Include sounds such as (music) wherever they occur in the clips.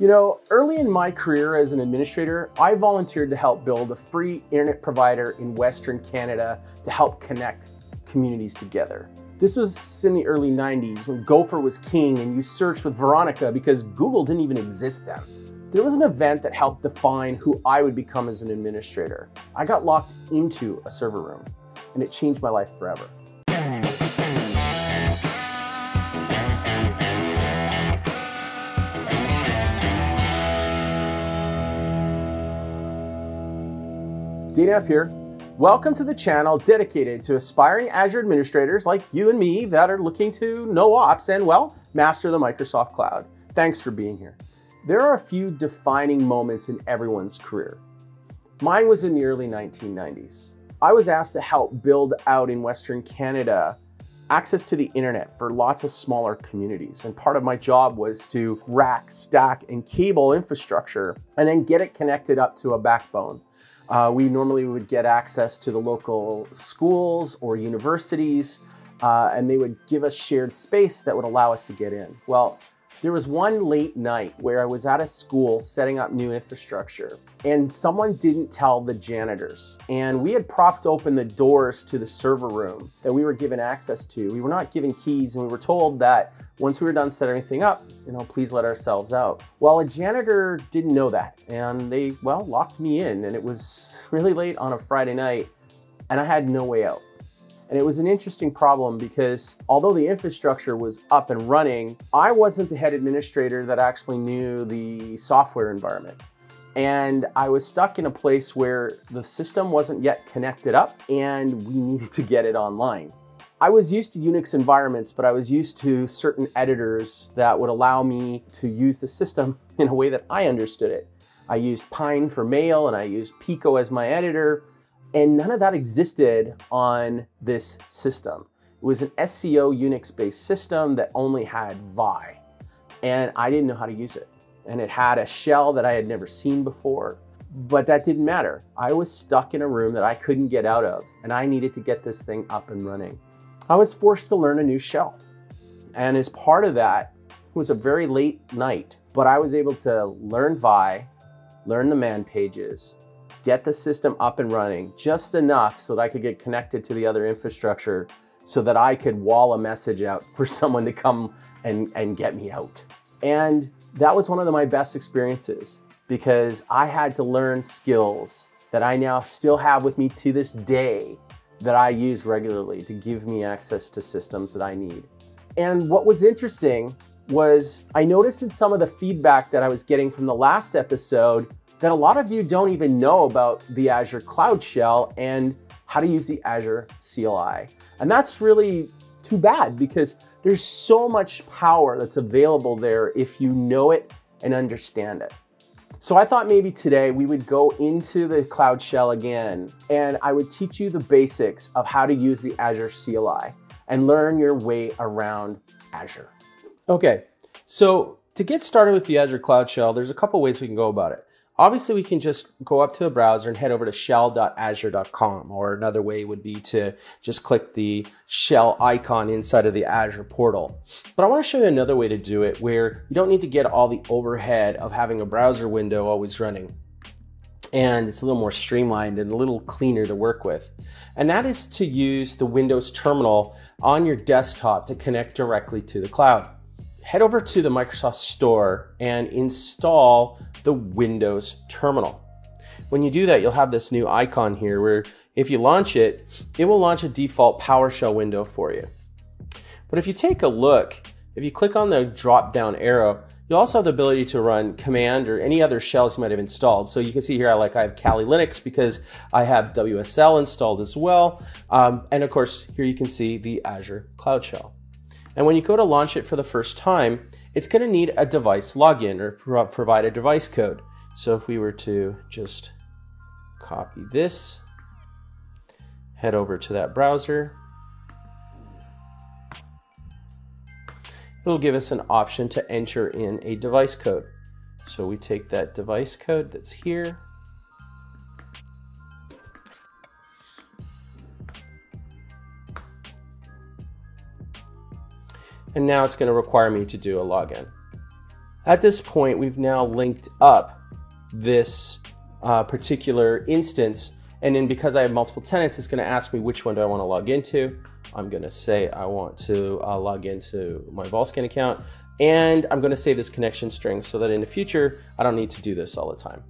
You know, early in my career as an administrator, I volunteered to help build a free internet provider in Western Canada to help connect communities together. This was in the early 90s when Gopher was king and you searched with Veronica because Google didn't even exist then. There was an event that helped define who I would become as an administrator. I got locked into a server room and it changed my life forever. Dana Epp here. Welcome to the channel dedicated to aspiring Azure administrators like you and me that are looking to know ops and, well, master the Microsoft Cloud. Thanks for being here. There are a few defining moments in everyone's career. Mine was in the early 1990s. I was asked to help build out in Western Canada access to the internet for lots of smaller communities. And part of my job was to rack, stack, and cable infrastructure and then get it connected up to a backbone. Uh, we normally would get access to the local schools or universities, uh, and they would give us shared space that would allow us to get in. Well, there was one late night where I was at a school setting up new infrastructure and someone didn't tell the janitors. And we had propped open the doors to the server room that we were given access to. We were not given keys and we were told that once we were done setting everything up, you know, please let ourselves out. Well, a janitor didn't know that and they, well, locked me in and it was (laughs) really late on a Friday night and I had no way out. And it was an interesting problem because although the infrastructure was up and running, I wasn't the head administrator that actually knew the software environment. And I was stuck in a place where the system wasn't yet connected up and we needed to get it online. I was used to Unix environments, but I was used to certain editors that would allow me to use the system (laughs) in a way that I understood it. I used Pine for mail and I used Pico as my editor. And none of that existed on this system. It was an SCO Unix-based system that only had Vi. And I didn't know how to use it. And it had a shell that I had never seen before. But that didn't matter. I was stuck in a room that I couldn't get out of, and I needed to get this thing up and running. I was forced to learn a new shell. And as part of that, it was a very late night, but I was able to learn Vi, learn the man pages, get the system up and running just enough so that I could get connected to the other infrastructure so that I could wall a message out (laughs) for someone to come and, and get me out. And that was one of the, my best experiences because I had to learn skills that I now still have with me to this day that I use regularly to give me access to systems that I need. And what was interesting was I noticed in some of the feedback that I was getting from the last episode that a lot of you don't even know about the Azure Cloud Shell and how to use the Azure CLI. And that's really too bad because there's so much power that's available there if you know it and understand it. So I thought maybe today we would go into the Cloud Shell again and I would teach you the basics of how to use the Azure CLI and learn your way around Azure. Okay, so to get started with the Azure Cloud Shell, there's a couple ways we can go about it. Obviously, we can just go up to the browser and head over to shell.azure.com, or another way would be to just click the shell icon inside of the Azure portal. But I want to show you another way to do it where you don't need to get all the overhead of having a browser window always running. And it's a little more streamlined and a little cleaner to work with. And that is to use the Windows terminal on your desktop to connect directly to the cloud head over to the Microsoft Store and install the Windows terminal. When you do that, you'll have this new icon here where if you launch it, it will launch a default PowerShell window for you. But if you take a look, if you click on the drop down arrow, you'll also have the ability to run command or any other shells you might have installed. So you can see here, I like I have Kali Linux because I have WSL installed as well. Um, and of course, here you can see the Azure Cloud Shell. And when you go to launch it for the first time, it's going to need a device login or pro provide a device code. So if we were to just copy this, head over to that browser, it'll give us an option to enter in a device code. So we take that device code that's here, and now it's going to require me to do a login. At this point, we've now linked up this uh, particular instance. And then because I have multiple tenants, it's gonna ask me which one do I wanna log into. I'm gonna say I want to uh, log into my Vulscan account. And I'm gonna save this connection string so that in the future, I don't need to do this all the time.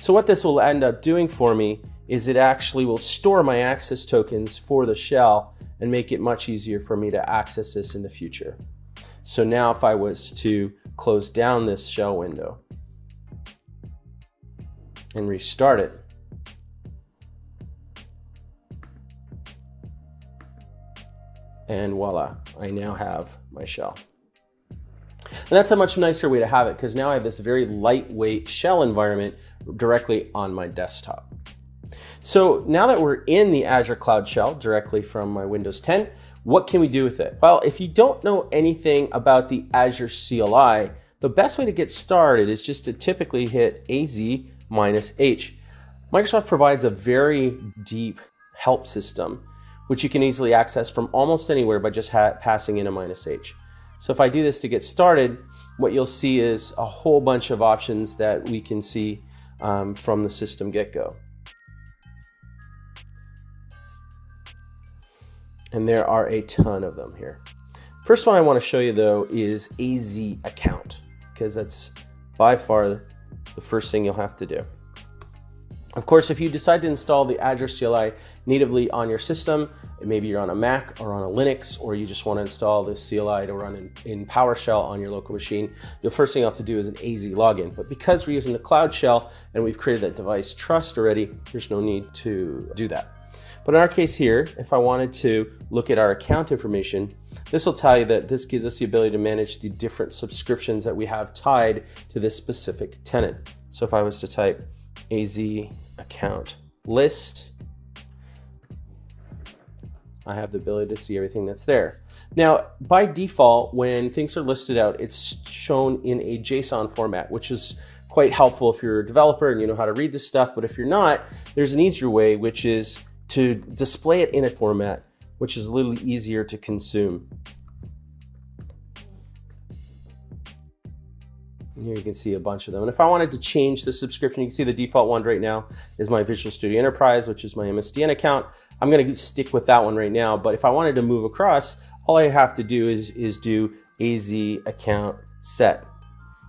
So what this will end up doing for me is it actually will store my access tokens for the shell and make it much easier for me to access this in the future. So now if I was to close down this shell window and restart it, and voila, I now have my shell. And that's a much nicer way to have it because now I have this very lightweight shell environment directly on my desktop. So now that we're in the Azure Cloud Shell directly from my Windows 10, what can we do with it? Well, if you don't know anything about the Azure CLI, the best way to get started is just to typically hit AZ minus H. Microsoft provides a very deep help system, which you can easily access from almost anywhere by just passing in a minus H. So if I do this to get started, what you'll see is a whole bunch of options that we can see um, from the system get-go. And there are a ton of them here. First one I want to show you though is AZ account because that's by far the first thing you'll have to do. Of course, if you decide to install the Azure CLI natively on your system, maybe you're on a Mac or on a Linux, or you just want to install the CLI to run in, in PowerShell on your local machine, the first thing you have to do is an AZ login. But because we're using the Cloud Shell and we've created that device trust already, there's no need to do that. But in our case here, if I wanted to look at our account information, this will tell you that this gives us the ability to manage the different subscriptions that we have tied to this specific tenant. So if I was to type AZ account list. I have the ability to see everything that's there. Now, by default, when things are listed out, it's shown in a JSON format, which is quite helpful if you're a developer and you know how to read this stuff. But if you're not, there's an easier way, which is to display it in a format, which is a little easier to consume. here you can see a bunch of them. And if I wanted to change the subscription, you can see the default one right now is my Visual Studio Enterprise, which is my MSDN account. I'm gonna stick with that one right now, but if I wanted to move across, all I have to do is, is do AZ account set.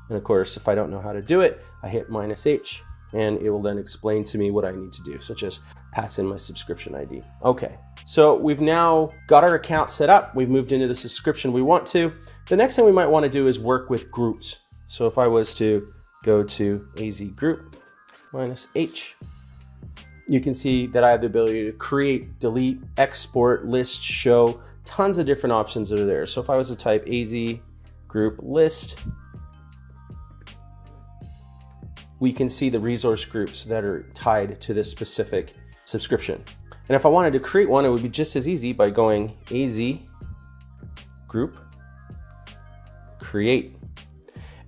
And of course, if I don't know how to do it, I hit minus H and it will then explain to me what I need to do, such as pass in my subscription ID. Okay, so we've now got our account set up. We've moved into the subscription we want to. The next thing we might want to do is work with groups. So if I was to go to AZ group minus H, you can see that I have the ability to create, delete, export, list, show, tons of different options that are there. So if I was to type AZ group list, we can see the resource groups that are tied to this specific subscription. And if I wanted to create one, it would be just as easy by going AZ group create.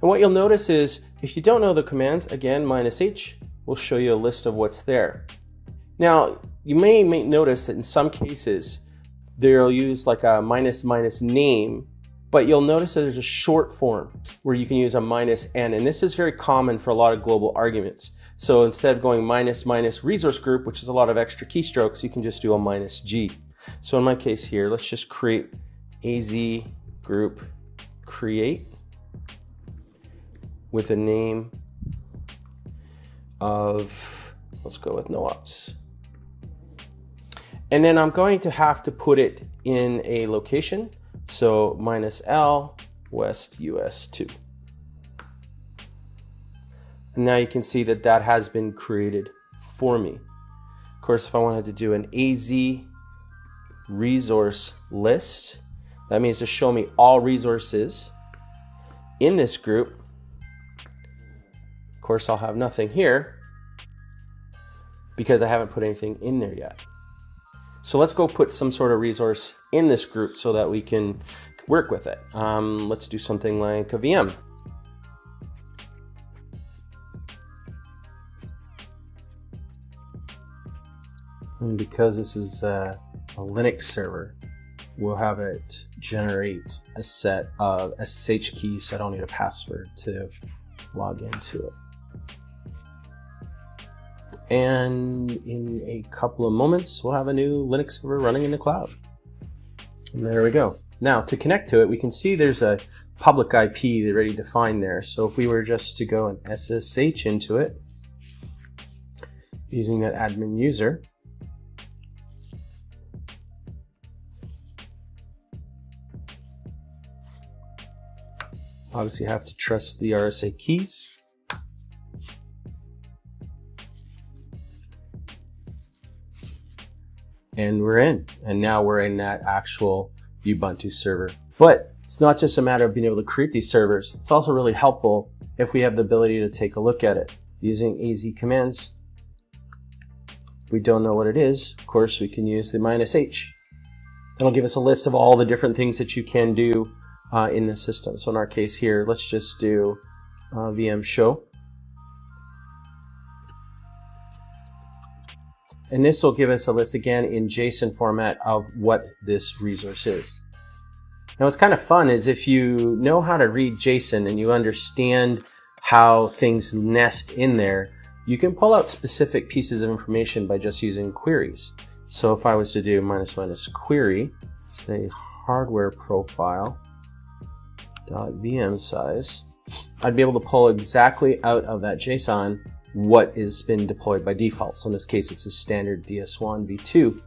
And what you'll notice is if you don't know the commands, again, minus H will show you a list of what's there. Now, you may, may notice that in some cases, they'll use like a minus minus name, but you'll notice that there's a short form where you can use a minus n, and this is very common for a lot of global arguments. So instead of going minus minus resource group, which is a lot of extra keystrokes, you can just do a minus g. So in my case here, let's just create az group create with a name of, let's go with no ops. And then I'm going to have to put it in a location. So minus L West US 2. And now you can see that that has been created for me. Of course, if I wanted to do an AZ resource list, that means to show me all resources in this group Of course, I'll have nothing here because I haven't put anything in there yet. So let's go put some sort of resource in this group so that we can work with it. Um, let's do something like a VM. And because this is a, a Linux server, we'll have it generate a set of SSH keys so I don't need a password to log into it. And in a couple of moments, we'll have a new Linux server running in the cloud. And there we go. Now, to connect to it, we can see there's a public IP already defined there. So if we were just to go and SSH into it, using that admin user, obviously have to trust the RSA keys. And we're in, and now we're in that actual Ubuntu server. But it's not just a matter of being able to create these servers. It's also really helpful if we have the ability to take a look at it using AZ commands. If we don't know what it is, of course, we can use the minus H. That'll give us a list of all the different things that you can do uh, in the system. So in our case here, let's just do uh, VM show. And this will give us a list again in JSON format of what this resource is. Now what's kind of fun is if you know how to read JSON and you understand how things nest in there, you can pull out specific pieces of information by just using queries. So if I was to do minus minus query, say hardware profile VM size, I'd be able to pull exactly out of that JSON what has been deployed by default. So in this case, it's a standard DS1 v2.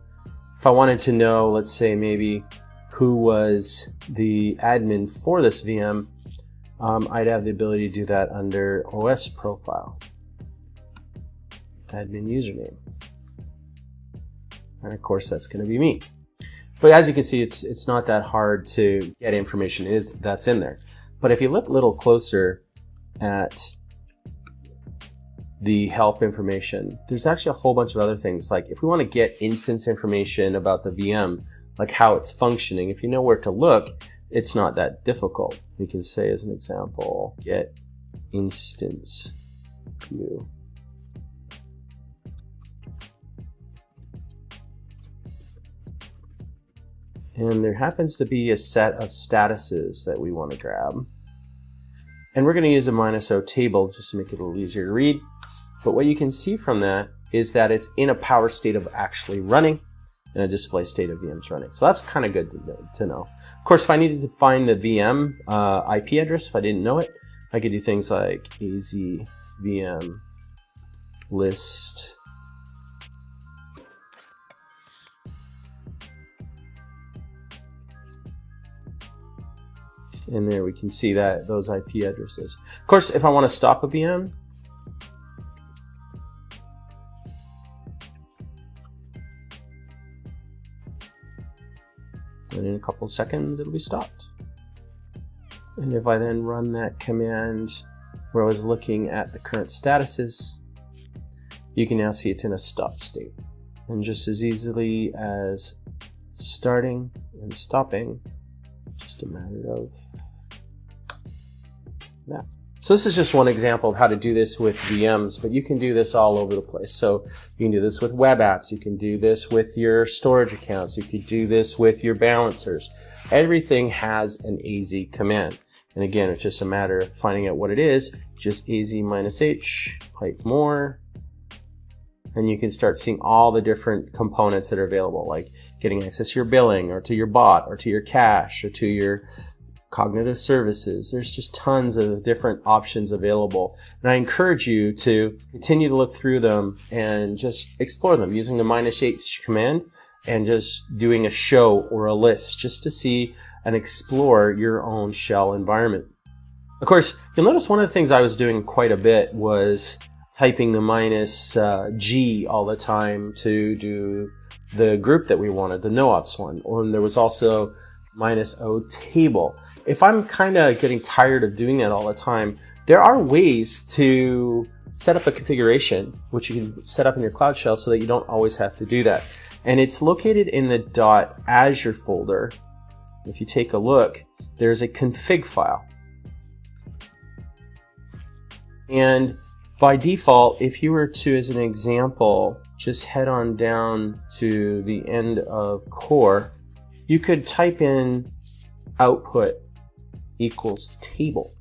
If I wanted to know, let's say maybe who was the admin for this VM, um, I'd have the ability to do that under OS profile, admin username. And of course, that's going to be me. But as you can see, it's it's not that hard to get information is that's in there. But if you look a little closer at the help information, there's actually a whole bunch of other things. Like if we want to get instance information about the VM, like how it's functioning. If you know where to look, it's not that difficult. We can say as an example, get instance view. And there happens to be a set of statuses that we want to grab. And we're going to use a minus O table just to make it a little easier to read. But what you can see from that is that it's in a power state of actually running and a display state of VMs running. So that's kind of good to, know. Of course, if I needed to find the VM uh, IP address, if I didn't know it, I could do things like az VM list and there we can see that those IP addresses. Of course, if I want to stop a VM, and in a couple seconds it'll be stopped. And if I then run that command where I was looking at the current statuses, you can now see it's in a stopped state. And just as easily as starting and stopping, just a matter of So this is just one example of how to do this with VMs, but you can do this all over the place. So you can do this with web apps. You can do this with your storage accounts. You could do this with your balancers. Everything has an AZ command. And again, it's just a matter of finding out what it is. Just AZ minus H, pipe more, and you can start seeing all the different components that are available, like getting access to your billing or to your bot or to your cache or to your cognitive services. There's just tons of different options available. And I encourage you to continue to look through them and just explore them using the minus H command and just doing a show or a list just to see and explore your own shell environment. Of course, you'll notice one of the things I was doing quite a bit was typing the minus uh, G all the time to do the group that we wanted, the no-ops one. Or there was also minus O table if I'm kind of getting tired of doing that all the time, there are ways to set up a configuration, which you can set up in your Cloud Shell so that you don't always have to do that. And it's located in the dot .azure folder. If you take a look, there's a config file. And by default, if you were to, as an example, just head on down to the end of core, you could type in output equals table.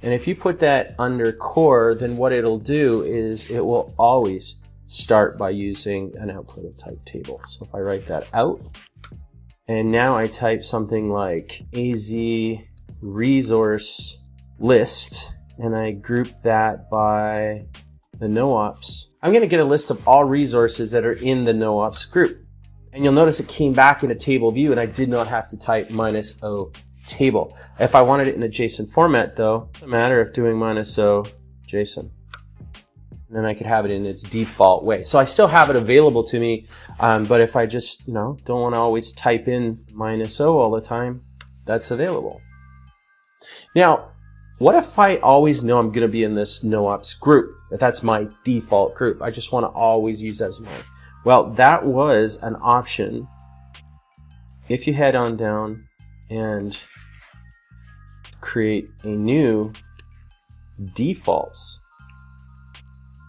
And if you put that under core, then what it'll do is it will always start by using an output of type table. So if I write that out, and now I type something like AZ resource list, and I group that by the NoOps, I'm going to get a list of all resources that are in the NoOps group. And you'll notice it came back in a table view and I did not have to type minus O table. If I wanted it in a JSON format though, doesn't matter if doing minus O JSON. And then I could have it in its default way. So I still have it available to me, um, but if I just, you know, don't want to always type in minus O all the time, that's available. Now, what if I always know I'm going to be in this NoOps group? If that's my default group, I just want to always use that as my. Well, that was an option. If you head on down and create a new defaults,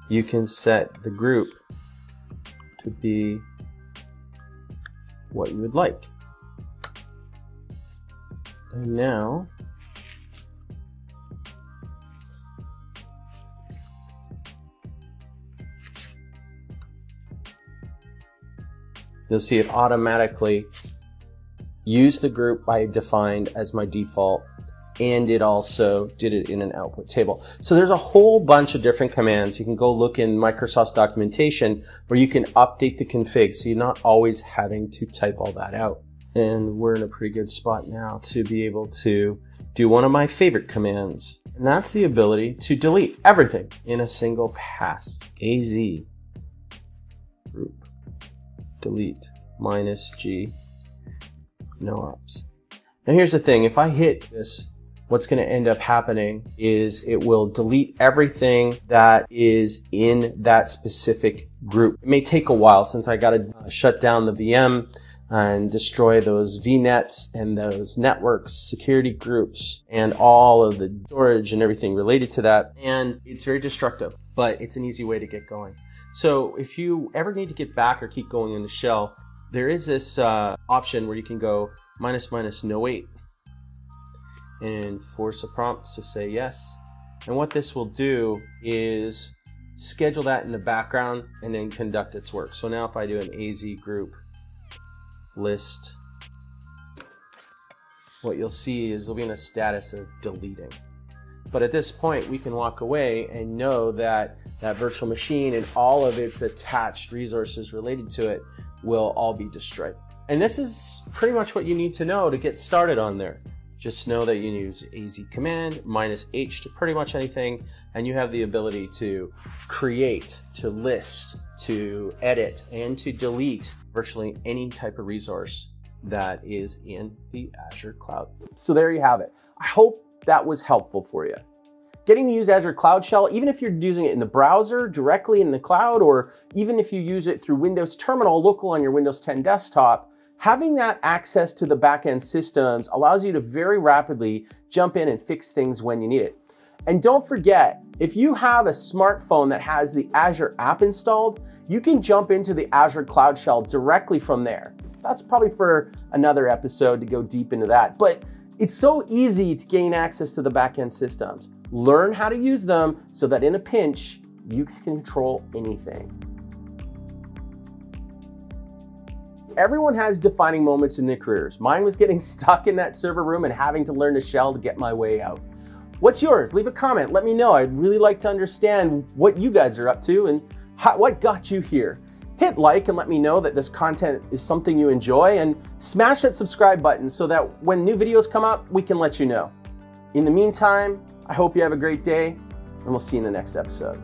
you can set the group to be what you would like. And now you'll see it automatically use the group I defined as my default and it also did it in an output table. So there's a whole bunch of different commands. You can go look in Microsoft's documentation where you can update the config so you're not always having to type all that out. And we're in a pretty good spot now to be able to do one of my favorite commands. And that's the ability to delete everything in a single pass. AZ group delete minus G no ops. Now here's the thing, if I hit this what's going to end up happening is it will delete everything that is in that specific group. It may take a while since I got to uh, shut down the VM and destroy those VNets and those networks, security groups, and all of the storage and everything related to that. And it's very destructive, but it's an easy way to get going. So if you ever need to get back or keep going in the shell, there is this uh, option where you can go minus minus no wait and force a prompt to say yes. And what this will do is schedule that in the background and then conduct its work. So now if I do an AZ group list, what you'll see is we'll be in a status of deleting. But at this point, we can walk away and know that that virtual machine and all of its attached resources related to it will all be destroyed. And this is pretty much what you need to know to get started on there. Just know that you use AZ command minus H to pretty much anything, and you have the ability to create, to list, to edit, and to delete virtually any type of resource that is in the Azure cloud. So there you have it. I hope that was helpful for you. Getting to use Azure Cloud Shell, even if you're using it in the browser, directly in the cloud, or even if you use it through Windows Terminal local on your Windows 10 desktop, Having that access to the backend systems allows you to very rapidly jump in and fix things when you need it. And don't forget, if you have a smartphone that has the Azure app installed, you can jump into the Azure Cloud Shell directly from there. That's probably for another episode to go deep into that. But it's so easy to gain access to the backend systems. Learn how to use them so that in a pinch, you can control anything. Everyone has defining moments in their careers. Mine was getting (laughs) stuck in that server room and having to learn to shell to get my way out. What's yours? Leave a comment. Let me know. I'd really like to understand what you guys are up to and how, what got you here. Hit like and let me know that this content is something you enjoy and smash that subscribe button so that when new videos come up, we can let you know. In the meantime, I hope you have a great day and we'll see you in the next episode.